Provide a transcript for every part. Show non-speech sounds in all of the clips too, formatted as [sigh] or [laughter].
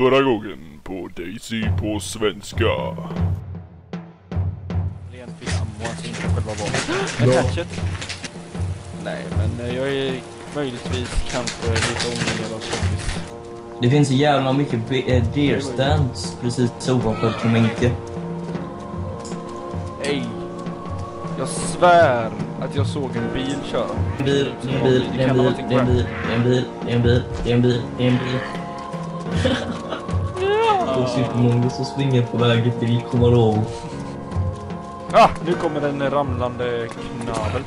Förra gången på Daisy på svenska. Len fick ammo, alltså inte själva vapnet. En hatchet. Nej, men eh, jag är möjligtvis kanske lite omgivad av zombies. Det finns så jävla mycket eh, deer stands precis ovanför Tominke. Ej! Jag svär att jag såg en bil köra. En bil, det är en bil, det är en bil, det är en bil, det är en bil, det är en bil, det är en bil, det är en bil. Supermånga som springer på vägen till Komarov. Ah! Nu kommer en ramlande knavel.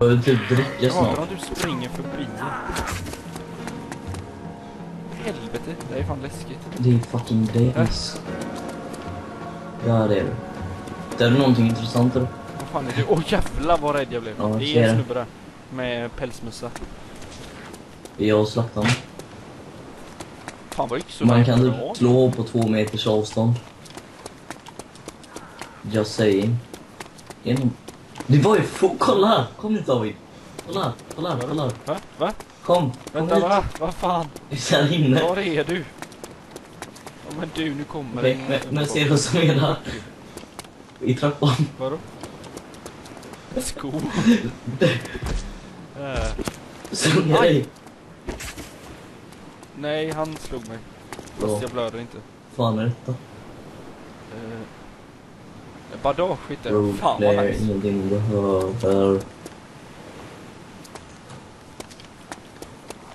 Jag vill typ dricka snart. att du springer förbi. Helvete, det är fan läskigt. Det är fucking. Ja det är det. Det är någonting intressant eller? Vad fan är det? Åh jävlar vad rädd jag blev. Ja, det är en snubbe där. Med pälsmössa. Jag och slaktaren. Fan vad yxor Man kan bra. typ slå på två meters avstånd. Just saying. Genom... Det var ju. Kolla här! Kom hit David! Kolla här, kolla här, kolla här. Va? Va? Kom! Kom Vänta hit! va? Vad fan? Vi är här inne. Var är du? Ja men du, nu kommer Okej, en- men, men ser du som är där? I trappan. Vadå? Sko? Såg jag dig? Nej, han slog mig. Fast Ja, jag blöder inte. fan är detta? Uh, bandage inte. Fan vad nice. ingenting behöver.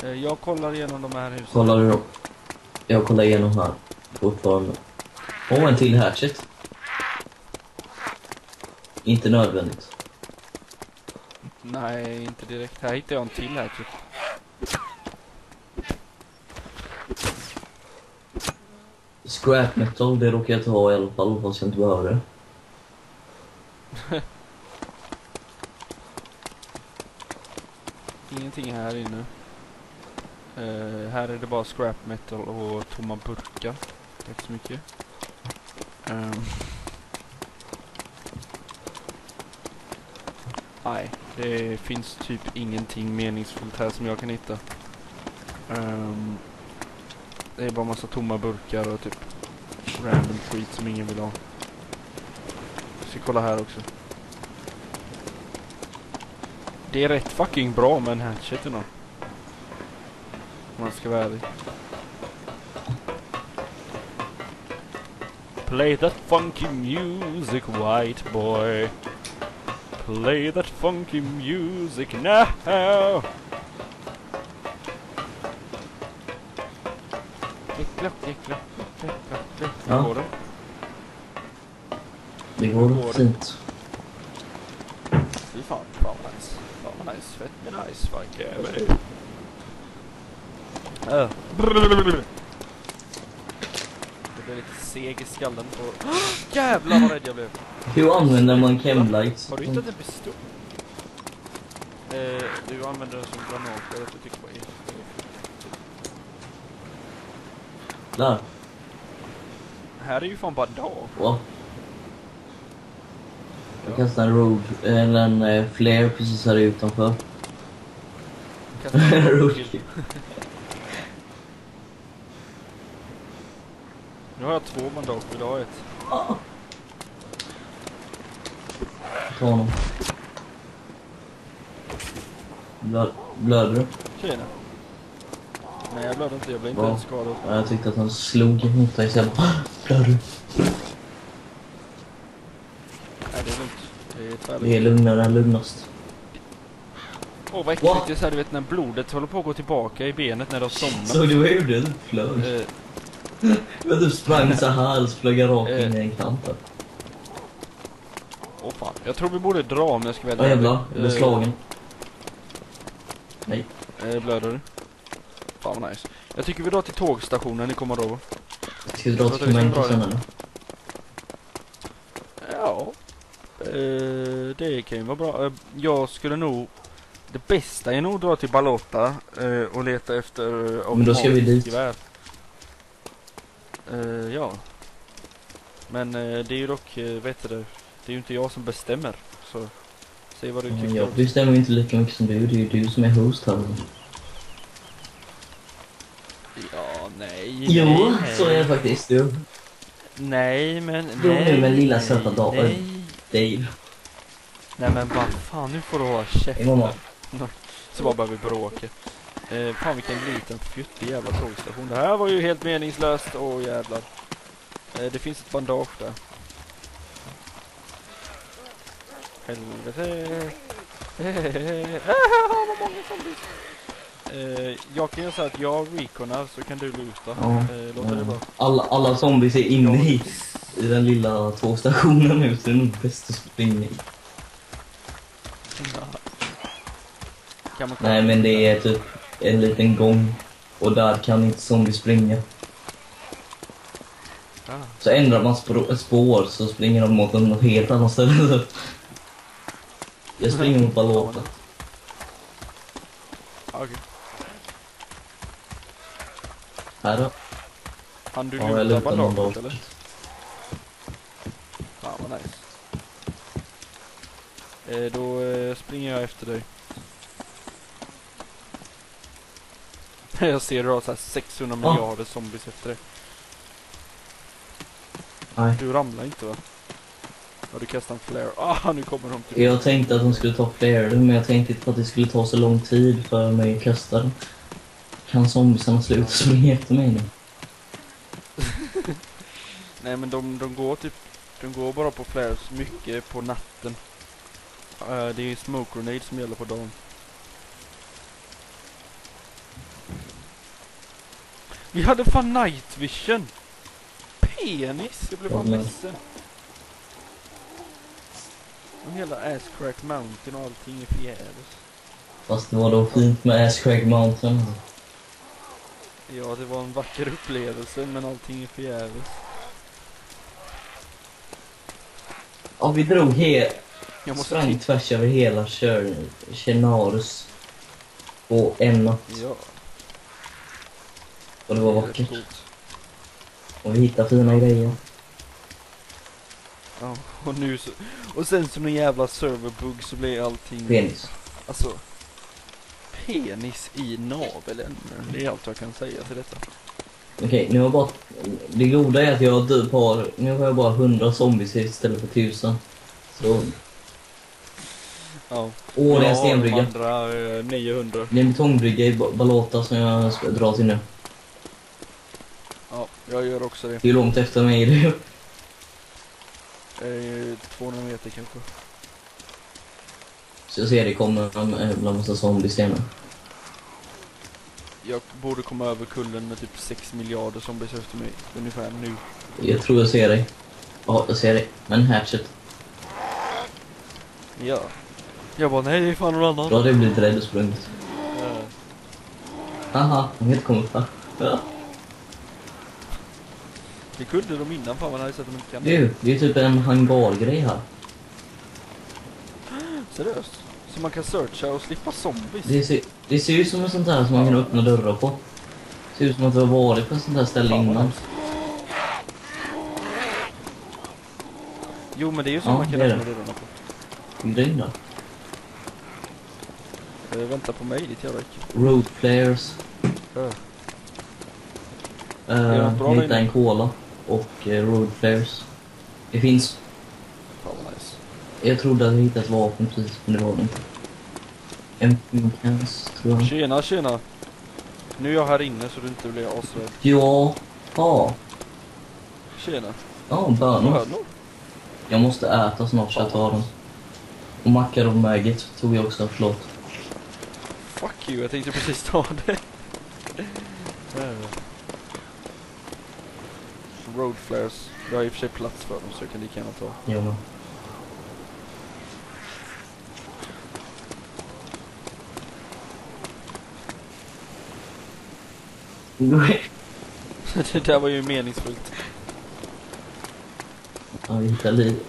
Eh, jag kollar igenom de här husen. Kollar du? Jag kollar igenom här. Fortfarande. Åh, en till hatchet. Inte nödvändigt. Nej, inte direkt. Här hittar jag en till här Scrap metal, det råkar jag inte ha i alla fall, fast jag inte behöver det. [laughs] Ingenting här inne. Uh, här är det bara scrap metal och tomma burkar. Tack så mycket. Um. Nej, det finns typ ingenting meningsfullt här som jag kan hitta. Um. det är bara massa tomma burkar och typ random skit som ingen vill ha. Jag ska kolla här också. Det är rätt fucking bra med en hatchet ändå. Om man ska vara ärlig. Play that funky music white boy. Play that funky music now. Jäkla, jäkla, jäkla, jäkla. Ja. Hur går det? Det Hur går går det? fint. Fy fan, fan vad nice. Fan vad nice. Fett med nice. Baby. Äh. Jag blev lite seg i skallen på... [gasps] Jävlar vad rädd jag blev. Hur använder man chemlights? Har du hittat en pistol? Eh, du använder den som granat. Jag vet inte vad det är. Där. Här är ju fan bandage. Wow. Jag kastar en road, eller en eh, flare precis här utanför. [laughs] Roadkill. Nu har jag två bandage. Vill du ha ett? Ah. Ta honom. Blö blöder du? Tjena. Nej jag blöder inte. Jag blev inte ens skadad. Ja, jag tyckte att han slog mot dig så jag bara "Ah, Blöder du? Nej det är lugnt. Det är Det är tvärlugnt. lugnare än lugnast. Åh vad äckligt. Det är så här, du vet när blodet håller på att gå tillbaka i benet när du har somnat. Såg du vad jag gjorde? Du flög. Eh, [laughs] Men du sprang så här och flög rakt Eh. in i en kant. Åh fan. Jag tror vi borde dra om jag ska välja. Åh jävlar, jag blev Eh, slagen. Nej. Eh, blöder du? Fan vad nice. Jag tycker vi drar till tågstationen i Komarova. Ska vi dra till dra sen eller? Ja. Eh, det kan ju vara bra. Eh, jag skulle nog... Det bästa är nog att dra till Balotta eh, och leta efter eh, Men då ska vi dit. gevär. Eh, ja. Men eh, det är ju dock, eh, vet du det, det är ju inte jag som bestämmer. Så, säg vad du Ja, tycker. Jag bestämmer inte lika mycket som du, det är ju du som är host här. Ja, nej. Jo, nej, så är det faktiskt. Jo. Nej, men Jo, nej. nu med lilla söta dag- Nej. Dave. Nej men vad fan, nu får du hålla käften. [laughs] Så bara börjar vi bråka. Eh, fan vilken liten fjuttig jävla tågstation. Det här var ju helt meningslöst. Åh jävlar. Eh, det finns ett bandage där. Helvete. [laughs] Ah, vad många zombies. Eh, jag kan ju säga att jag reconar så kan du luta. Ja. Eh, låter det bra? Alla, alla zombies är inne i, i den lilla tågstationen nu, så det är nog bäst att springa i. Nej, men det är typ en liten gång. Och där kan inte zombies springa. Ah. Så ändrar man spår, spår så springer de mot en helt annat ställe. Jag springer mot Balota. Ah, Okej. Här då. Han du Ja, lutar bandaget eller? Fan vad nice. Eh, då eh, springer jag efter dig. [laughs] jag ser du har så här 600 Ja. miljarder zombies efter dig. Nej. Du ramlar inte va? Ja, du kastar en flare. Ah, nu kommer de till Jag tänkte att de skulle ta flera, men jag tänkte inte att det skulle ta så lång tid för mig att kasta den. Kan zombiesarna sluta springa efter mig nu? [laughs] Nej men de, de går typ, de går bara på flares mycket på natten. Eh, det är smoke grenade som gäller på dagen. Vi hade fan night vision! Penis! Jag blev fan Ja, ledsen. Och hela Asscrack Mountain och allting är förgäves. Fast det var då fint med Ash Craig Mountain. Ja, det var en vacker upplevelse men allting är förgäves. Ja, vi drog he Jag måste sprang tvärs över hela Chenarus på en natt. Ja, Och det var vackert. Och vi hittade fina grejer. Ja, och nu så, och sen som en jävla serverbugg så blir allting Penis. Alltså Penis i naveln Det är allt jag kan säga till detta Okej, nu har bara... Det goda är att jag typ har... Nu har jag bara 100 zombies istället för 1000. Så... Ja Åh, det är en stenbrygga. andra eh, 900 Det är en betongbrygga i Ba- Balota som jag ska dra till nu. Ja, jag gör också det Det är långt efter mig det. eh, 200 meter kanske Så jag ser det kommer en jävla massa zombies senare. Jag borde komma över kullen med typ 6 miljarder zombies efter mig Ungefär nu Jag tror jag ser dig. Ja, jag ser dig. Men hatchet. Ja Jag bara nej det är fan någon Då annan hade jag blivit rädd och sprungit. Eh, Haha, de inte kommit här. Ja. Det kunde de innan fan vad nice att de inte kan Du, det är typ en hangargrej här. Seriöst? Så man kan searcha och slippa zombies? Det ser, det ser ut som en sånt här som man kan öppna dörrar på. Det ser ut som att du har varit på ett sånt här ställe Fan, innan. Jo men det är ju så Ja, man kan öppna dörrarna på. Grej där. Eh, vänta på mig ditt jävla äckel. Road. Ja. Uh, jag där hittade inne? en cola. Och uh, road flares. Det finns... Jag trodde att hittade ett vapen precis, men det var det inte. En pinkans, tror jag. Tjena tjena. Nu är jag här inne så du inte blir asrädd. Ja. Ja. Tjena. Ja, bönor. Hörnor? Jag måste äta snart så jag tar dem. Och makaron maggot tog jag också, förlåt. Fuck you, jag tänkte precis ta det. Road flares. Jag har i och för sig plats för dem så jag kan lika gärna ta. Jo, men. Det där var ju meningsfullt. Ja, vi hittar lite.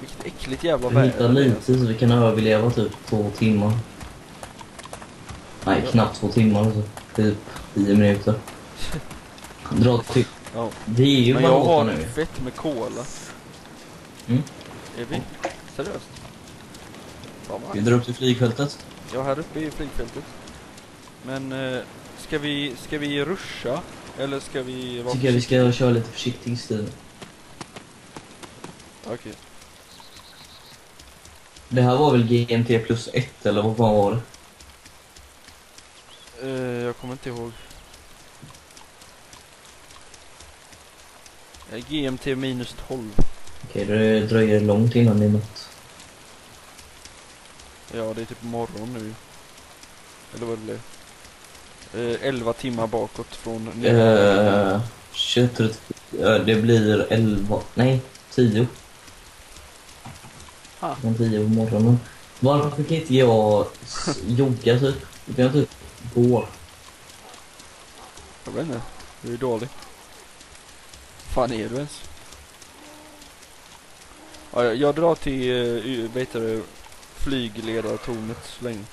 Vilket äckligt jävla Vi hittar väder det är. lite så vi kan överleva typ två timmar. Nej, knappt två timmar alltså. Typ tio minuter. [laughs] Dra till... Ja. Det är ju Men jag har nu. fett med cola. Mm. Är vi? Seriöst? Fan Vi drar upp till flygfältet. Är här uppe i flygfältet. Men eh, ska vi, ska vi ruscha? Eller ska vi vara Tycker jag vi ska köra lite försiktig stil. Okej. Det här var väl GMT plus 1 eller vad fan var det? Eh, jag kommer inte ihåg. Eh, GMT minus 12. Okej, det dröjer långt innan det är något. Ja, det är typ morgon nu. Eller vad det blev. Eh, 11 timmar bakåt från Eh, 23, ja, det blir 11, nej 10. Ah. Från 10 på morgonen. Varför kan inte jag jogga typ? Kan jag typ gå. Jag vet inte. Du är dålig. fan är du ens? Ja, jag, jag drar till, uh, vet du, flygledartornet så länge.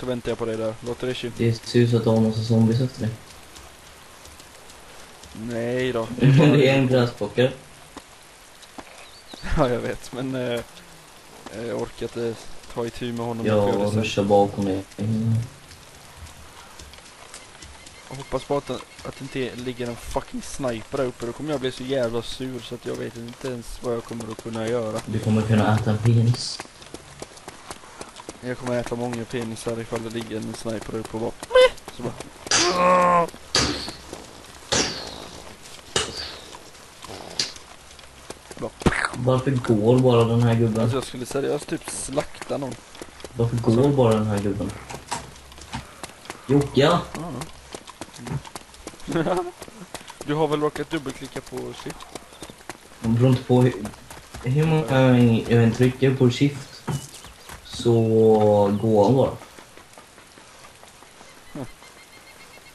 Så väntar jag på dig där. Låter det chill? Det ser ut att du har massa zombies efter dig. Nej då. [laughs] Det är en gräsbockare. Ja, jag vet. Men eh, jag orkar inte ta itu med honom. Sen. ruschar bakom. Mm. Jag hoppas på att, att det inte ligger en fucking sniper där uppe. Då kommer jag bli så jävla sur så att jag vet inte ens vad jag kommer att kunna göra. Du kommer kunna äta en penis. Jag kommer äta många penisar ifall det ligger en sniper uppe bara "Meh!" Så bara Varför går bara den här gubben? Alltså jag skulle seriöst typ slakta någon. Varför går bara den här gubben? Jocke, [laughs] Du har väl råkat dubbelklicka på shit? det beror inte på hur, hur många jag trycker på shift så går han bara.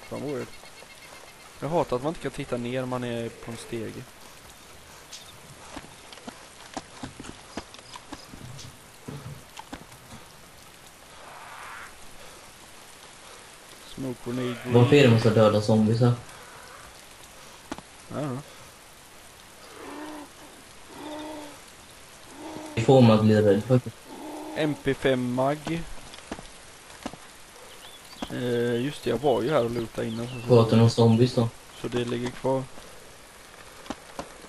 Fan weird. Jag hatar att man inte kan titta ner när man är på en stege. Smoke grenade. Varför är det massa döda zombies här? Ja. Det får man att bli rädd faktiskt. MP5 mag. Eh, just det, jag var ju här och lootade innan. Så, Sköt du någon zombies då? så det ligger kvar.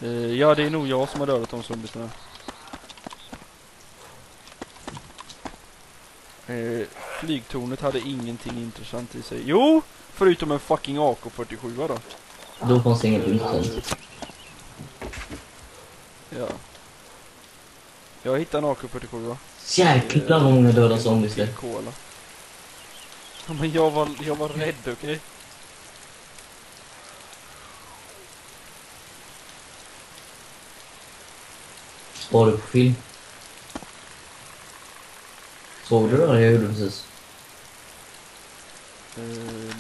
Eh, ja, det är nog jag som har dödat de zombiesarna. Eh, flygtornet hade ingenting intressant i sig. Jo! Förutom en fucking AK47 då. Då fanns det inget intressant. Ja. Jag hittade en AK47. Jäklar vad många döda zombies det Cola. Ja, men jag var, jag var rädd, okej? Var du på film? Såg du det jag gjorde precis? Eh,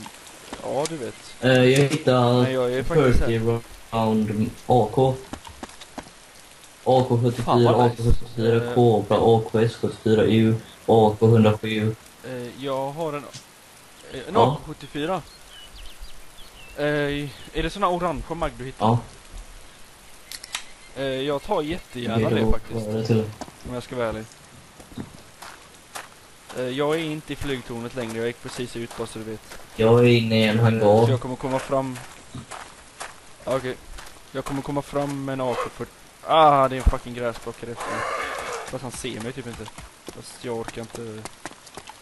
ja, du vet. Eh, jag hittade Nej, jag är faktiskt här. 30 round AK. Fan, AK74, vad nice. AK74, Cobra, AKS74U, AK107. Eh, jag har en, eh, en Ja. AK74. Eh, är det såna orange mag du hittar? Ja, Eh, jag tar jättegärna det det faktiskt. det. Om jag ska vara ärlig. Jag är inte i flygtornet längre, jag gick precis ut bara så du vet. Jag är inne i en Så hangar. jag kommer komma fram... Okej. Jag kommer komma fram med en AK40... Ah, det är en fucking gräsblockare efter mig. Fast han ser mig typ inte. Fast jag orkar inte...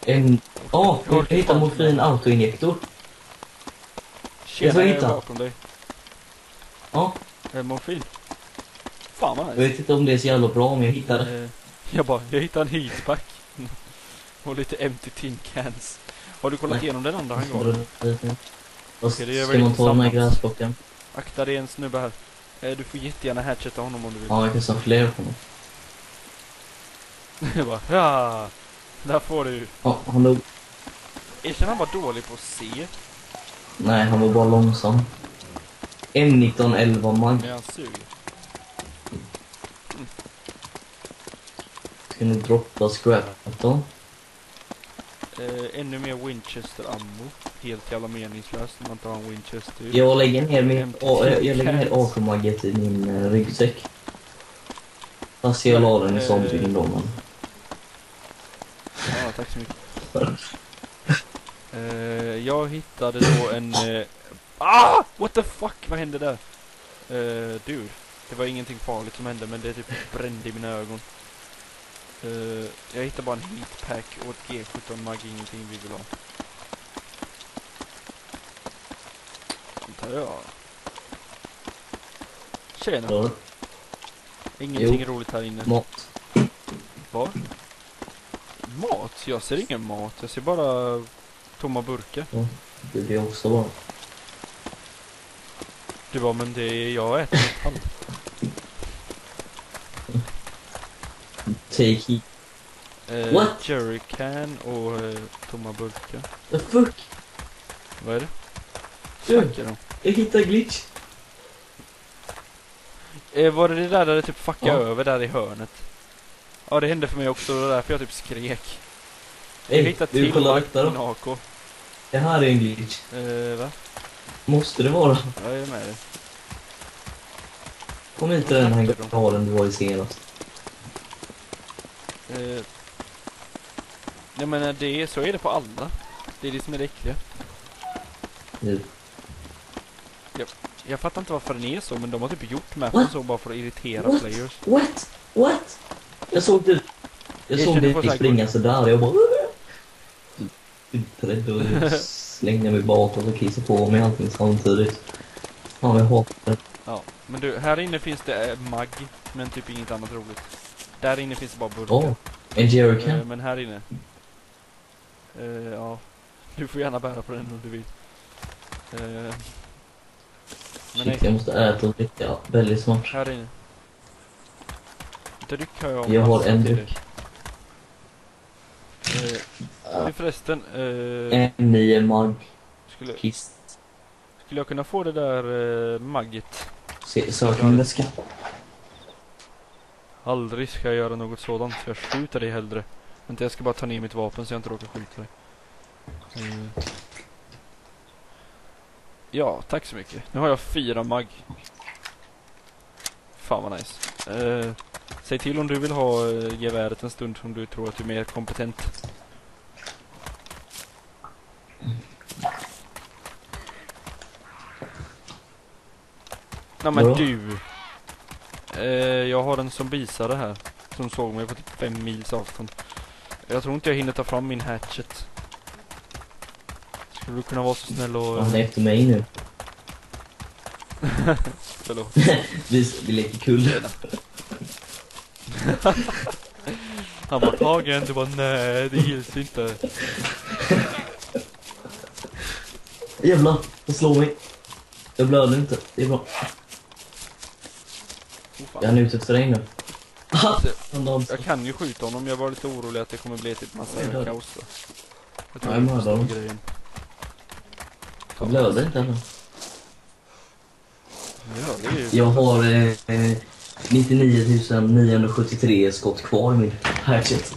En... Ja, Jag jag hittade morfin autoinjektor. Tjena, jag är bakom dig. Ja, Eh, morfin. Fan vad jag nice. vet inte om det är så jävla bra men jag hittade. Eh, jag bara, jag hittade en heatpack. [laughs] Och lite empty tin cans. Har du kollat Nej. igenom den andra hangaren? Okej, det gör ska man ta den här gräsblocken? Akta det är en snubbe här. Eh, du får jättegärna hatcheta honom om du vill. Ja, jag kan ta fler på honom. [laughs] jag bara, ja. Där får du. Ja, han dog. Erkänn han var dålig på att se. Nej, han var bara långsam. M1911 mag. Men han suger. Ska ni droppa scrap då? Eh, ännu mer Winchester ammo. Helt jävla meningslöst när man inte har en Winchester. Jag lägger ner min, ja, jag, jag lägger ner. AK-magget i min uh, ryggsäck. Fast jag la den i Eh. zombien då men. Ja, tack så mycket. [laughs] Eh, jag hittade då en... eh, ah! What the fuck? Vad hände där? Uh, dude. Det var ingenting farligt som hände men det typ brände i mina ögon. Eh, jag hittade bara en heatpack och ett G17 mag, ingenting vi vill ha. Jag. Tjena. Då, Ingenting roligt här inne. mat. Vad? Mat? Jag ser ingen mat. Jag ser bara tomma burkar. Det blir också bra. Du bara, men det är jag äter metall. Take heat. Eh, What? Jerrycan och eh, tomma burkar. The fuck? Vad är det? Snackar de? Jag hittade glitch. Eh, var det det där där det typ fuckade Ja. över där i hörnet? Ja, det hände för mig också. Det var därför jag typ skrek. Jag Ey, hittade du till då. AK. Det här är en glitch. Eh, va? Måste det vara? Ja, jag är med dig. Kom hit till den här galen du var i senast. Eh, jag menar, det är, så är det på alla. Det är det som är det äckliga. Nu. Jag fattar inte varför den är så, men de har typ gjort mappen så bara för att irritera What? players. What? What? Jag såg det. Jag Jag såg dig springa sådär. Jag bara... Rädd och [laughs] slängde mig bakåt och kissade på mig allting samtidigt. Fan jag hatar det. Ja, men du, här inne finns det eh, mag, men typ inget annat roligt. Där inne finns det bara burkar. Åh, en Eh, jerrycan. men här inne. Eh, ja, du får gärna bära på den om du vill. Eh, men Shit, nej, jag måste äta och dricka väldigt snart. här inne. Dryck har jag Jag har en dryck. Eh, du förresten, eh, En nio mag. skulle, Kiss. skulle jag kunna få det där eh, magget? Se- Sök min väska. Aldrig ska jag göra något sådant, för jag skjuter dig hellre. Vänta, jag ska bara ta ner mitt vapen så jag inte råkar skjuta dig. Eh. Ja, tack så mycket. Nu har jag fyra mag. Fan vad nice. Eh, säg till om du vill ha eh, geväret en stund om du tror att du är mer kompetent. Nej men du. Eh, jag har en zombiesare här. Som såg mig på typ fem mils avstånd. Jag tror inte jag hinner ta fram min hatchet. Skulle du kunna vara så snäll och... Han är efter mig nu. [laughs] Förlåt. [laughs] Vi, vi leker kull. [laughs] Han var tagen, du bara nej det gills inte. Jävlar, han slår mig. Jag blöder inte. Det är bra. Oh, Jag är ute efter dig nu. Det-. Jag kan ju skjuta honom, jag var lite orolig att det kommer bli typ massa Jag kaos då. Jag det är mördar. Jag blöder inte heller. Ja, det är ju... Jag har eh, eh, 99 973 skott kvar i min hatchet.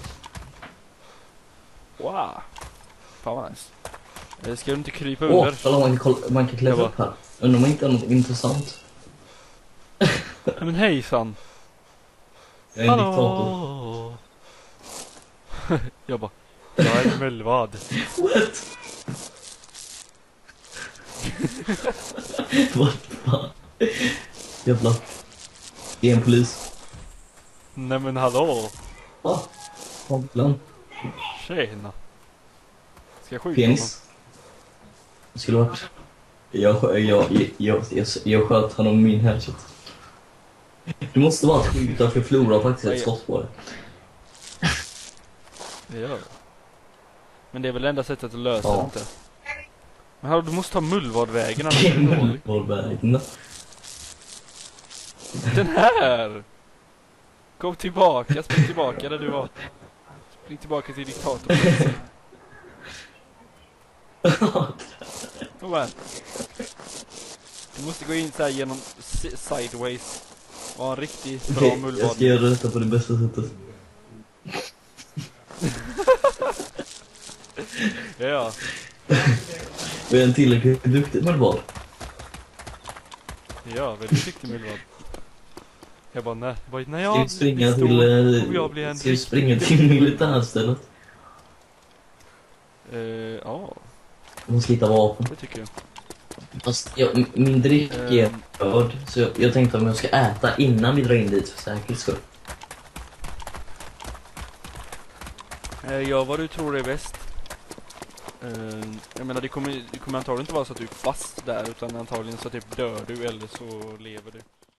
Wow. Fan vad nice. Eh, Ska du inte krypa Åh, under? kolla man kan, man kan klättra upp här. Undrar om man inte har något intressant. Men hejsan. Jag är en diktator. Hallå. jag bara, jag är Melvad. What? Vad fan? Jävlar. Det är en polis. Nej men hallå. Va? Fåglan. Tjena. Ska jag skjuta Penis. Det skulle varit... Jag, jag, jag, jag, sköt honom med min hatchet. Du måste bara skjuta för jag förlorar faktiskt ett skott på det. Det gör jag. Men det är väl enda sättet att lösa Ja. det inte? Men hallå, du måste ta mullvadvägen annars är du dålig. Mullvadvägen. Den här! Kom tillbaka, spring tillbaka där du var. Spring tillbaka till diktatorn. Kom här. Du måste gå in så här genom si- sideways. Ha en riktigt bra jag mullvad. ska göra detta på det bästa sättet. [laughs] Ja, Och jag är en tillräckligt duktig mullvad. ja, väldigt duktig mullvad. Jag bara nej, jag bara, när Ska vi jag springa blir till... stor eh, jag bli en Ska vi springa till militärstället? Eh, ja, Jag måste hitta vapen. Det tycker jag. Fast jag, min dryck är Ehm. död, så jag, jag tänkte om jag ska äta innan vi drar in dit för säkerhets skull. Eh, ja, vad du tror är bäst. Uh, jag menar, det kommer, det kommer antagligen inte vara så att du är fast där, utan antagligen så typ dör du eller så lever du.